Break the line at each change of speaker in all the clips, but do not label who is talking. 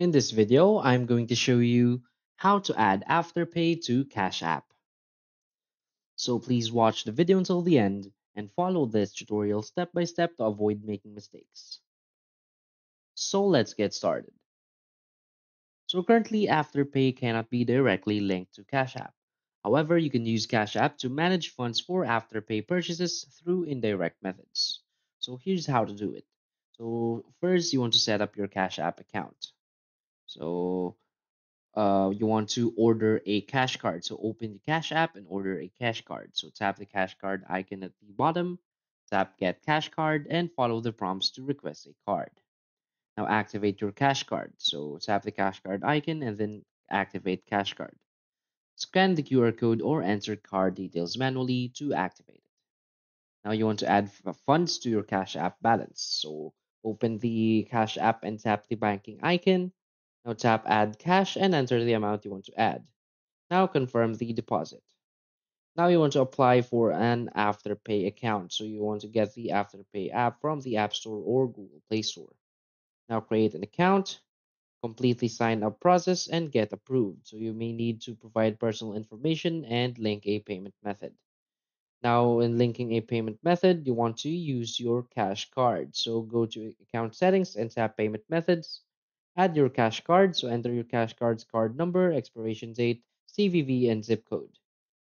In this video, I'm going to show you how to add Afterpay to Cash App. So please watch the video until the end and follow this tutorial step by step to avoid making mistakes. So let's get started. So currently Afterpay cannot be directly linked to Cash App. However, you can use Cash App to manage funds for Afterpay purchases through indirect methods. So here's how to do it. So first, you want to set up your Cash App account. So uh, you want to order a cash card. So open the Cash App and order a cash card. So tap the cash card icon at the bottom, tap Get Cash Card, and follow the prompts to request a card. Now activate your cash card. So tap the cash card icon and then activate cash card. Scan the QR code or enter card details manually to activate it. Now you want to add funds to your Cash App balance. So open the Cash App and tap the banking icon. Now tap Add Cash and enter the amount you want to add. Now confirm the deposit. Now you want to apply for an Afterpay account. So you want to get the Afterpay app from the App Store or Google Play Store. Now create an account, complete the sign up process, and get approved. So you may need to provide personal information and link a payment method. Now, in linking a payment method, you want to use your cash card. So go to account settings and tap payment methods. Add your cash card. So enter your cash card's card number, expiration date, CVV, and zip code.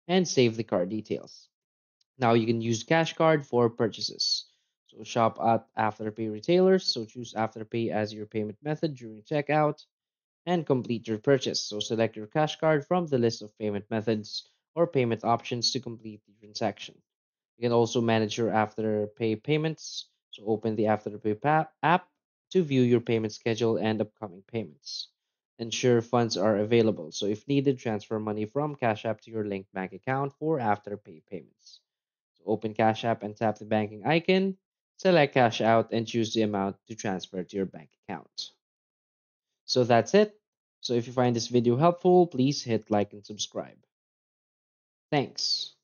And save the card details. Now you can use cash card for purchases. So shop at Afterpay retailers. So choose Afterpay as your payment method during checkout and complete your purchase. So select your cash card from the list of payment methods or payment options to complete the transaction. You can also manage your Afterpay payments. So open the Afterpay app to view your payment schedule and upcoming payments. Ensure funds are available. So if needed, transfer money from Cash App to your linked bank account for Afterpay payments. So open Cash App and tap the banking icon. Select Cash Out and choose the amount to transfer to your bank account. So that's it. So if you find this video helpful, please hit like and subscribe. Thanks.